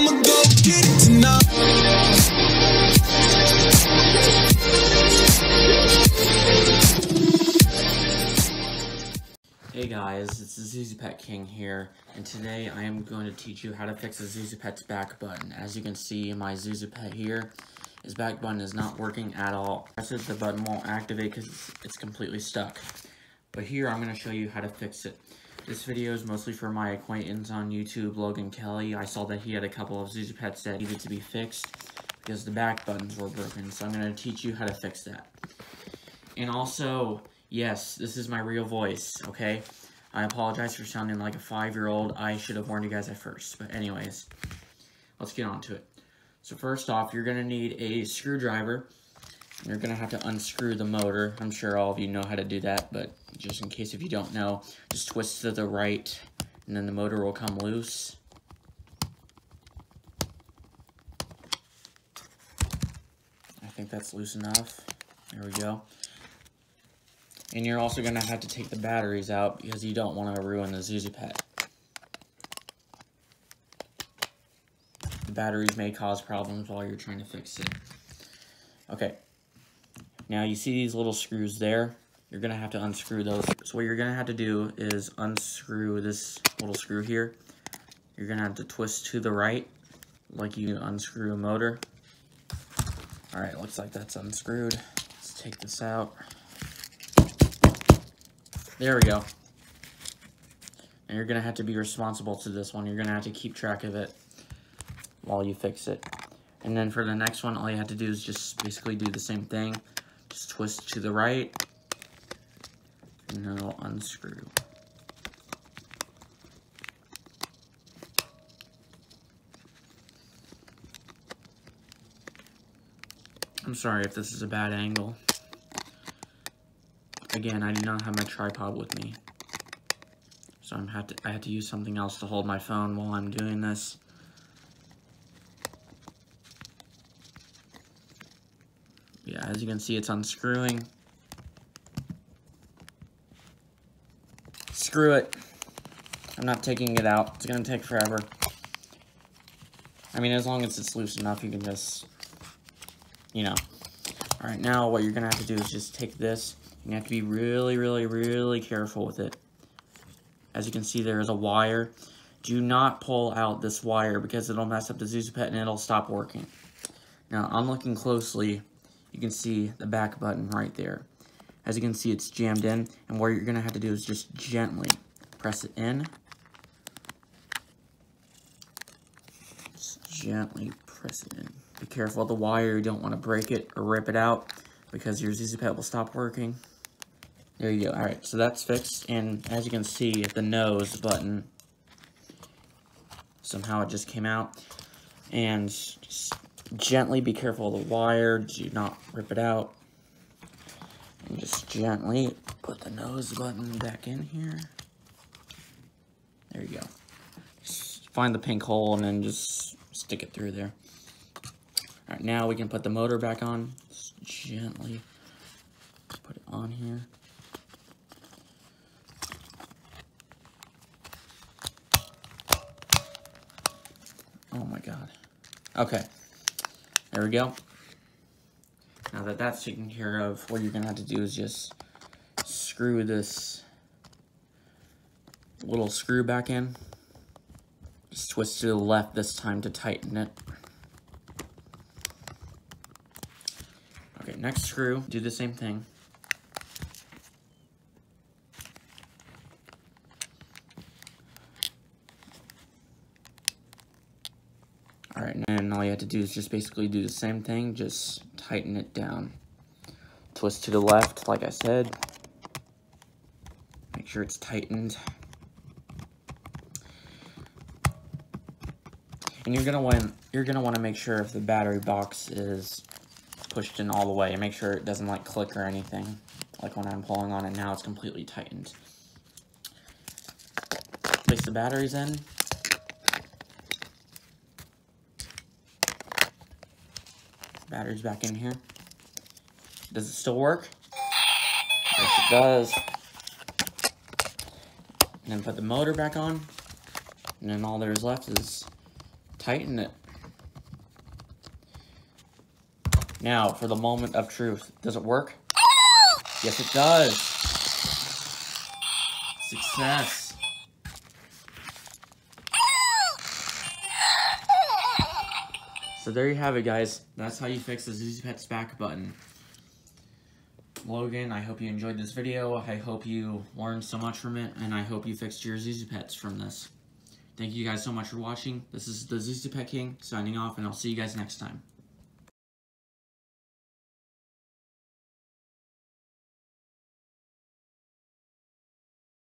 Hey guys, it's the Zhu Zhu Pet King here, and today I am going to teach you how to fix the Zhu Zhu Pet's back button. As you can see, my Zhu Zhu Pet here, his back button is not working at all. Press it, the button won't activate because it's completely stuck. But here, I'm going to show you how to fix it. This video is mostly for my acquaintance on YouTube, Logan Kelly. I saw that he had a couple of Zhu Zhu Pets that needed to be fixed because the back buttons were broken, so I'm going to teach you how to fix that. And also, yes, this is my real voice, okay? I apologize for sounding like a five-year-old. I should have warned you guys at first. But anyways, let's get on to it. So first off, you're going to need a screwdriver. You're going to have to unscrew the motor. I'm sure all of you know how to do that, but just in case if you don't know, just twist to the right, and then the motor will come loose. I think that's loose enough. There we go. And you're also going to have to take the batteries out because you don't want to ruin the Zhu Zhu Pet. The batteries may cause problems while you're trying to fix it. Okay. Now you see these little screws there? You're going to have to unscrew those. So what you're going to have to do is unscrew this little screw here. You're going to have to twist to the right like you unscrew a motor. Alright, looks like that's unscrewed. Let's take this out. There we go. And you're going to have to be responsible to this one. You're going to have to keep track of it while you fix it. And then for the next one, all you have to do is just basically do the same thing. Just twist to the right. And then it'll unscrew. I'm sorry if this is a bad angle. Again, I do not have my tripod with me. So I'm have to I have to use something else to hold my phone while I'm doing this. Yeah, as you can see, it's unscrewing. Screw it. I'm not taking it out. It's gonna take forever. I mean, as long as it's loose enough, you can just, you know. All right, now what you're gonna have to do is just take this. You have to be really, really, really careful with it. As you can see, there is a wire. Do not pull out this wire because it'll mess up the Zhu Zhu Pet and it'll stop working. Now, I'm looking closely. You can see the back button right there. As you can see, it's jammed in. And what you're to have to do is just gently press it in. Just gently press it in. Be careful of the wire. You don't want to break it or rip it out because your Zhu Zhu Pet will stop working. There you go. Alright, so that's fixed. And as you can see, the nose button, somehow it just came out. And just gently be careful of the wire. Do not rip it out. Gently put the nose button back in here. There you go. Just find the pink hole and then just stick it through there. Alright, now we can put the motor back on. Just gently put it on here. Oh my god. Okay. There we go. Now that that's taken care of, what you're going to have to do is just screw this little screw back in. Just twist to the left this time to tighten it. Okay, next screw, do the same thing. Alright, and all you have to do is just basically do the same thing, just tighten it down. Twist to the left, like I said. Make sure it's tightened. And you're gonna want you're gonna want to make sure if the battery box is pushed in all the way, make sure it doesn't like click or anything. Like when I'm pulling on it now, it's completely tightened. Place the batteries in. Battery's back in here. Does it still work? Yes, it does. And then put the motor back on. And then all there's left is tighten it. Now, for the moment of truth. Does it work? Yes, it does. Success. So there you have it, guys. That's how you fix the Zhu Zhu Pet's back button. Logan, I hope you enjoyed this video. I hope you learned so much from it, and I hope you fixed your Zhu Zhu Pets from this. Thank you guys so much for watching. This is the Zhu Zhu Pet King signing off, and I'll see you guys next time.